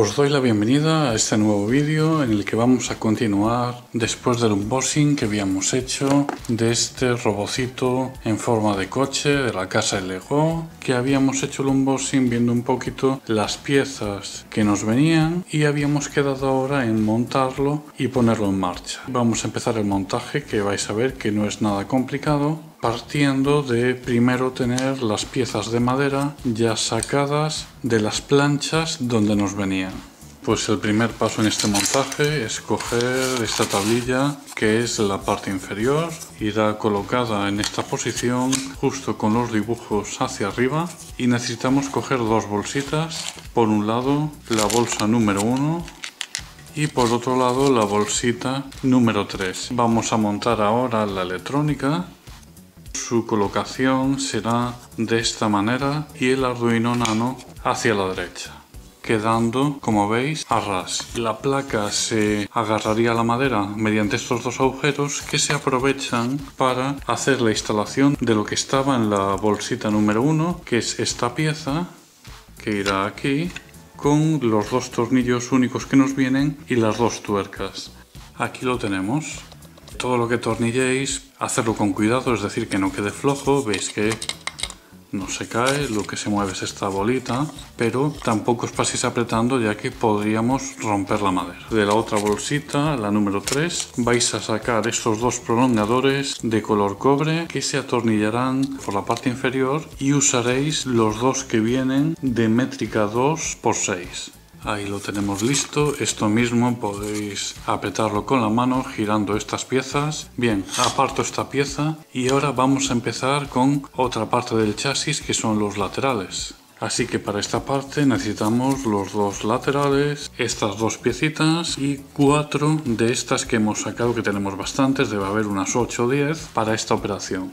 Os doy la bienvenida a este nuevo vídeo en el que vamos a continuar después del unboxing que habíamos hecho de este robocito en forma de coche de la casa Lego que habíamos hecho el unboxing viendo un poquito las piezas que nos venían y habíamos quedado ahora en montarlo y ponerlo en marcha. Vamos a empezar el montaje que vais a ver que no es nada complicado partiendo de primero tener las piezas de madera ya sacadas de las planchas donde nos venían. Pues el primer paso en este montaje es coger esta tablilla que es la parte inferior, irá colocada en esta posición justo con los dibujos hacia arriba y necesitamos coger dos bolsitas, por un lado la bolsa número 1 y por otro lado la bolsita número 3. Vamos a montar ahora la electrónica su colocación será de esta manera y el Arduino Nano hacia la derecha quedando, como veis, a ras. La placa se agarraría a la madera mediante estos dos agujeros que se aprovechan para hacer la instalación de lo que estaba en la bolsita número 1, que es esta pieza, que irá aquí, con los dos tornillos únicos que nos vienen y las dos tuercas. Aquí lo tenemos todo lo que tornilléis, hacerlo con cuidado, es decir, que no quede flojo, veis que no se cae, lo que se mueve es esta bolita, pero tampoco os paséis apretando ya que podríamos romper la madera. De la otra bolsita, la número 3, vais a sacar estos dos prolongadores de color cobre que se atornillarán por la parte inferior y usaréis los dos que vienen de métrica 2 x 6 Ahí lo tenemos listo. Esto mismo podéis apretarlo con la mano girando estas piezas. Bien, aparto esta pieza y ahora vamos a empezar con otra parte del chasis que son los laterales. Así que para esta parte necesitamos los dos laterales, estas dos piecitas y cuatro de estas que hemos sacado que tenemos bastantes, debe haber unas 8 o 10 para esta operación.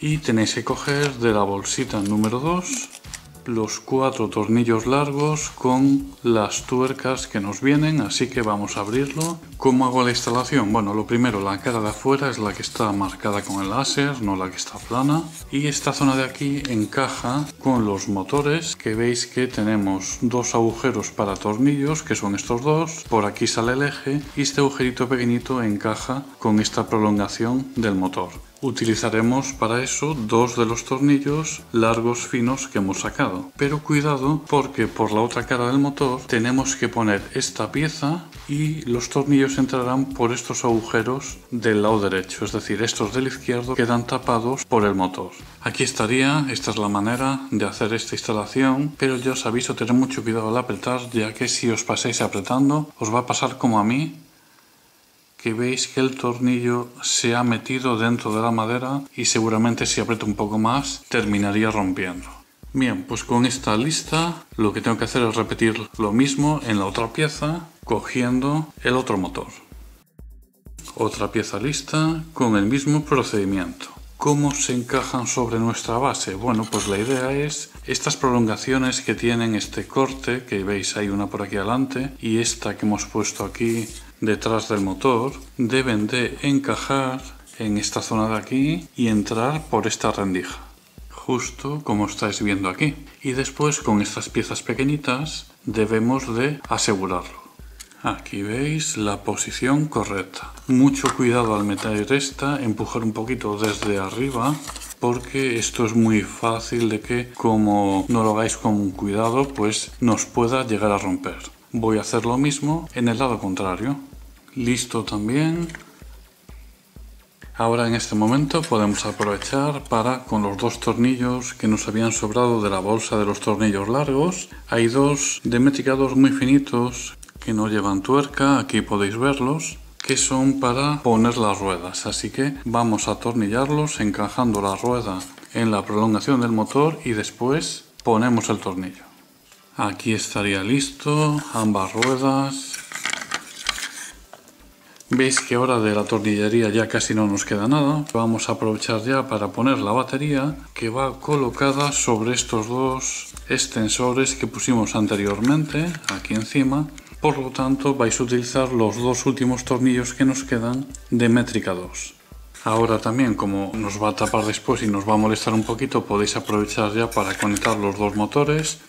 Y tenéis que coger de la bolsita número 2 los cuatro tornillos largos con las tuercas que nos vienen, así que vamos a abrirlo. ¿Cómo hago la instalación? Bueno, lo primero, la cara de afuera es la que está marcada con el láser, no la que está plana. Y esta zona de aquí encaja con los motores, que veis que tenemos dos agujeros para tornillos, que son estos dos. Por aquí sale el eje y este agujerito pequeñito encaja con esta prolongación del motor. Utilizaremos para eso dos de los tornillos largos finos que hemos sacado. Pero cuidado porque por la otra cara del motor tenemos que poner esta pieza y los tornillos entrarán por estos agujeros del lado derecho. Es decir, estos del izquierdo quedan tapados por el motor. Aquí estaría, esta es la manera de hacer esta instalación, pero ya os aviso tener mucho cuidado al apretar ya que si os pasáis apretando os va a pasar como a mí que veis que el tornillo se ha metido dentro de la madera y seguramente si aprieto un poco más terminaría rompiendo. Bien, pues con esta lista lo que tengo que hacer es repetir lo mismo en la otra pieza cogiendo el otro motor. Otra pieza lista con el mismo procedimiento. ¿Cómo se encajan sobre nuestra base? Bueno, pues la idea es estas prolongaciones que tienen este corte, que veis hay una por aquí adelante, y esta que hemos puesto aquí detrás del motor deben de encajar en esta zona de aquí y entrar por esta rendija justo como estáis viendo aquí. Y después con estas piezas pequeñitas debemos de asegurarlo. Aquí veis la posición correcta. Mucho cuidado al meter esta empujar un poquito desde arriba porque esto es muy fácil de que como no lo hagáis con cuidado pues nos pueda llegar a romper. Voy a hacer lo mismo en el lado contrario listo también. Ahora en este momento podemos aprovechar para con los dos tornillos que nos habían sobrado de la bolsa de los tornillos largos. Hay dos de métrica muy finitos que no llevan tuerca, aquí podéis verlos que son para poner las ruedas así que vamos a atornillarlos encajando la rueda en la prolongación del motor y después ponemos el tornillo aquí estaría listo ambas ruedas Veis que ahora de la tornillería ya casi no nos queda nada. Vamos a aprovechar ya para poner la batería que va colocada sobre estos dos extensores que pusimos anteriormente aquí encima. Por lo tanto vais a utilizar los dos últimos tornillos que nos quedan de métrica 2. Ahora también como nos va a tapar después y nos va a molestar un poquito podéis aprovechar ya para conectar los dos motores.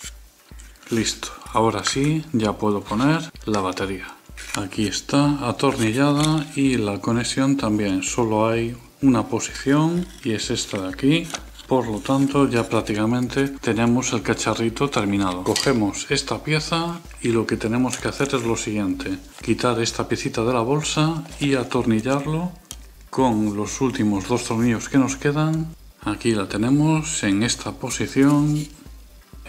Listo, Ahora sí, ya puedo poner la batería. Aquí está atornillada y la conexión también. Solo hay una posición y es esta de aquí. Por lo tanto, ya prácticamente tenemos el cacharrito terminado. Cogemos esta pieza y lo que tenemos que hacer es lo siguiente. Quitar esta piecita de la bolsa y atornillarlo con los últimos dos tornillos que nos quedan. Aquí la tenemos en esta posición.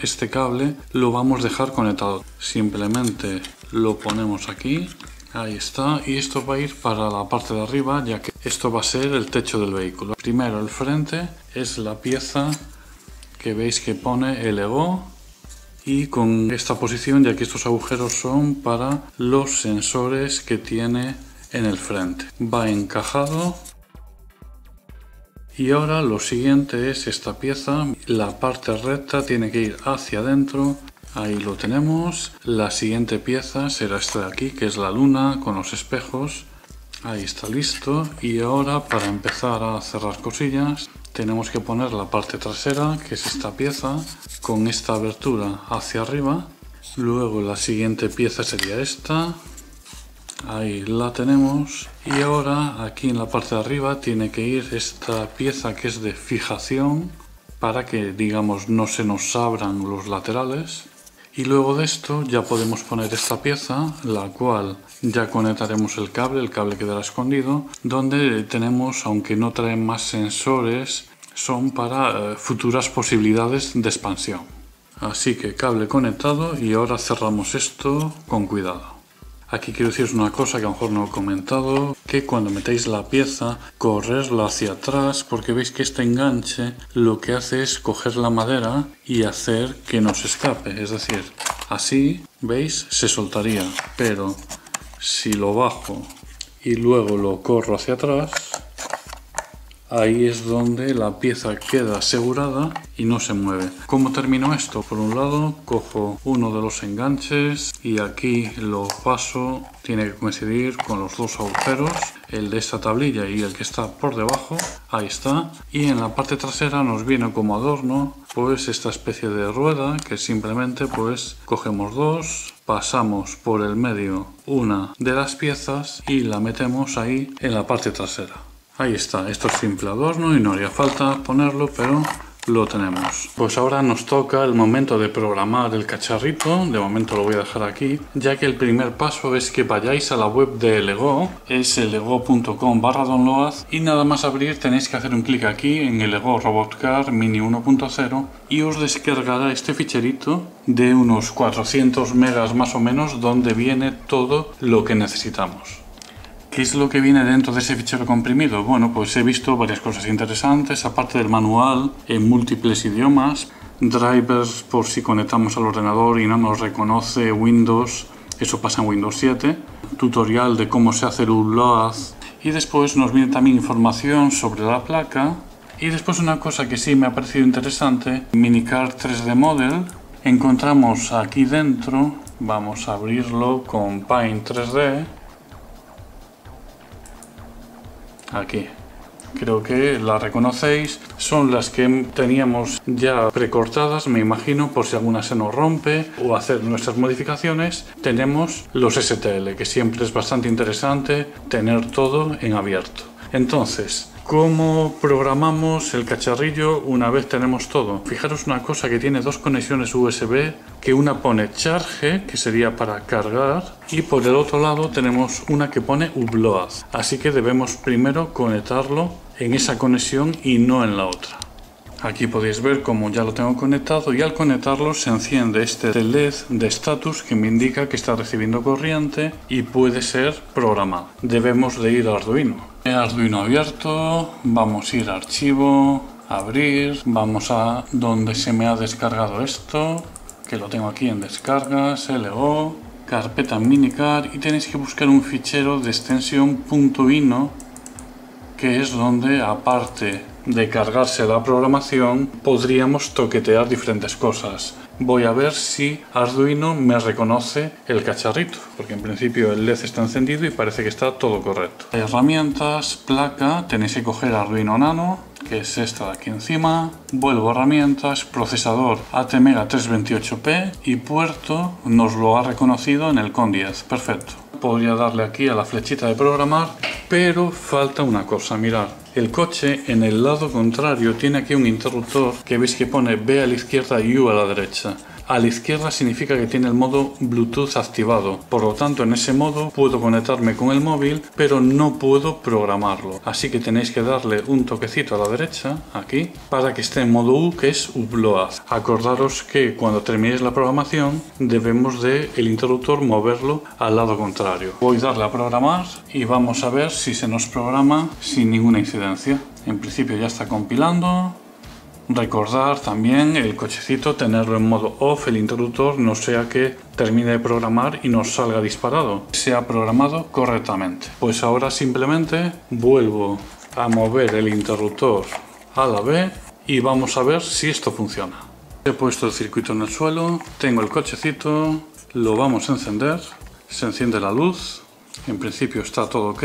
Este cable lo vamos a dejar conectado. Simplemente lo ponemos aquí. Ahí está, y esto va a ir para la parte de arriba, ya que esto va a ser el techo del vehículo. Primero el frente es la pieza que veis que pone el ego y con esta posición, ya que estos agujeros son para los sensores que tiene en el frente. Va encajado. Y ahora lo siguiente es esta pieza, la parte recta tiene que ir hacia adentro Ahí lo tenemos. La siguiente pieza será esta de aquí, que es la luna con los espejos. Ahí está listo. Y ahora para empezar a cerrar cosillas, tenemos que poner la parte trasera, que es esta pieza, con esta abertura hacia arriba. Luego la siguiente pieza sería esta. Ahí la tenemos. Y ahora aquí en la parte de arriba tiene que ir esta pieza que es de fijación para que digamos no se nos abran los laterales y luego de esto ya podemos poner esta pieza, la cual ya conectaremos el cable, el cable quedará escondido, donde tenemos, aunque no traen más sensores, son para eh, futuras posibilidades de expansión. Así que cable conectado y ahora cerramos esto con cuidado. Aquí quiero deciros una cosa que a lo mejor no he comentado, que cuando metéis la pieza, correrla hacia atrás, porque veis que este enganche lo que hace es coger la madera y hacer que no se escape. Es decir, así, veis, se soltaría. Pero si lo bajo y luego lo corro hacia atrás, Ahí es donde la pieza queda asegurada y no se mueve. ¿Cómo termino esto? Por un lado cojo uno de los enganches y aquí lo paso, tiene que coincidir con los dos agujeros, el de esta tablilla y el que está por debajo, ahí está. Y en la parte trasera nos viene como adorno pues esta especie de rueda que simplemente pues cogemos dos, pasamos por el medio una de las piezas y la metemos ahí en la parte trasera. Ahí está, esto es simple adorno y no haría falta ponerlo, pero lo tenemos. Pues ahora nos toca el momento de programar el cacharrito, de momento lo voy a dejar aquí, ya que el primer paso es que vayáis a la web de Lego, es lego.com barra y nada más abrir tenéis que hacer un clic aquí en el Lego Robot Car Mini 1.0 y os descargará este ficherito de unos 400 megas más o menos donde viene todo lo que necesitamos. ¿Qué es lo que viene dentro de ese fichero comprimido? Bueno, pues he visto varias cosas interesantes, aparte del manual en múltiples idiomas, drivers por si conectamos al ordenador y no nos reconoce Windows, eso pasa en Windows 7, tutorial de cómo se hace el upload. Y después nos viene también información sobre la placa. Y después una cosa que sí me ha parecido interesante, Minicar 3D Model, encontramos aquí dentro, vamos a abrirlo con Paint 3D, aquí. Creo que la reconocéis, son las que teníamos ya precortadas, me imagino, por si alguna se nos rompe o hacer nuestras modificaciones. Tenemos los STL, que siempre es bastante interesante tener todo en abierto. Entonces, ¿Cómo programamos el cacharrillo una vez tenemos todo? Fijaros una cosa que tiene dos conexiones USB, que una pone charge, que sería para cargar, y por el otro lado tenemos una que pone upload. Así que debemos primero conectarlo en esa conexión y no en la otra. Aquí podéis ver cómo ya lo tengo conectado y al conectarlo se enciende este LED de status que me indica que está recibiendo corriente y puede ser programado. Debemos de ir a Arduino. Arduino abierto, vamos a ir a archivo, abrir, vamos a donde se me ha descargado esto, que lo tengo aquí en descargas, LO, carpeta minicar y tenéis que buscar un fichero de extensión .ino que es donde aparte de cargarse la programación podríamos toquetear diferentes cosas. Voy a ver si Arduino me reconoce el cacharrito, porque en principio el LED está encendido y parece que está todo correcto. Herramientas, placa, tenéis que coger Arduino Nano, que es esta de aquí encima. Vuelvo a herramientas, procesador ATmega 328P y puerto nos lo ha reconocido en el CON 10. Perfecto. Podría darle aquí a la flechita de programar, pero falta una cosa, mirad. El coche en el lado contrario tiene aquí un interruptor que veis que pone B a la izquierda y U a la derecha. A la izquierda significa que tiene el modo Bluetooth activado, por lo tanto en ese modo puedo conectarme con el móvil, pero no puedo programarlo. Así que tenéis que darle un toquecito a la derecha, aquí, para que esté en modo U, que es Upload. Acordaros que cuando terminéis la programación debemos de el interruptor moverlo al lado contrario. Voy a darle a programar y vamos a ver si se nos programa sin ninguna incidencia. En principio ya está compilando, Recordar también el cochecito, tenerlo en modo off, el interruptor, no sea que termine de programar y nos salga disparado. Se ha programado correctamente. Pues ahora simplemente vuelvo a mover el interruptor a la B y vamos a ver si esto funciona. He puesto el circuito en el suelo, tengo el cochecito, lo vamos a encender, se enciende la luz, en principio está todo ok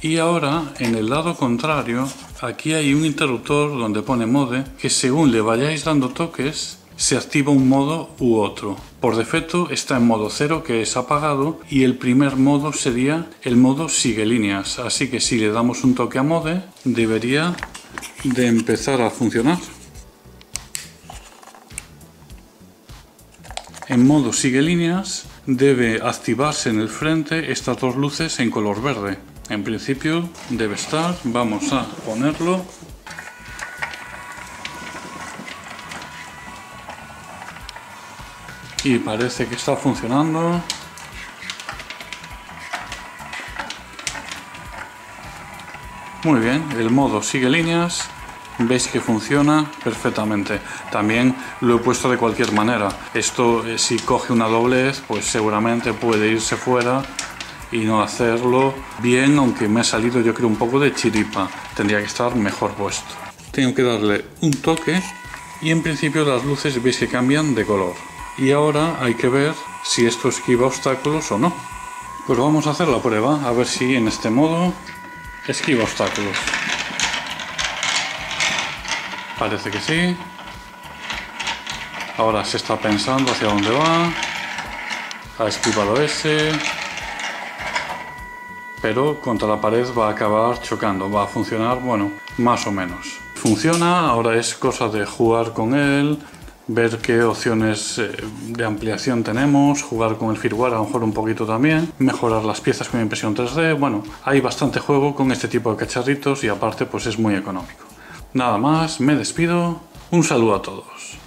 y ahora, en el lado contrario, aquí hay un interruptor donde pone mode que según le vayáis dando toques, se activa un modo u otro. Por defecto está en modo 0 que es apagado y el primer modo sería el modo sigue líneas. Así que si le damos un toque a mode debería de empezar a funcionar. En modo sigue líneas debe activarse en el frente estas dos luces en color verde. En principio debe estar, vamos a ponerlo. Y parece que está funcionando. Muy bien, el modo sigue líneas. Veis que funciona perfectamente. También lo he puesto de cualquier manera. Esto eh, si coge una doblez, pues seguramente puede irse fuera y no hacerlo bien, aunque me ha salido yo creo un poco de chiripa. Tendría que estar mejor puesto. Tengo que darle un toque y en principio las luces veis que cambian de color. Y ahora hay que ver si esto esquiva obstáculos o no. Pues vamos a hacer la prueba, a ver si en este modo esquiva obstáculos. Parece que sí. Ahora se está pensando hacia dónde va. Ha esquivado ese pero contra la pared va a acabar chocando, va a funcionar, bueno, más o menos. Funciona, ahora es cosa de jugar con él, ver qué opciones eh, de ampliación tenemos, jugar con el firmware a lo mejor un poquito también, mejorar las piezas con impresión 3D, bueno, hay bastante juego con este tipo de cacharritos y aparte pues es muy económico. Nada más, me despido, un saludo a todos.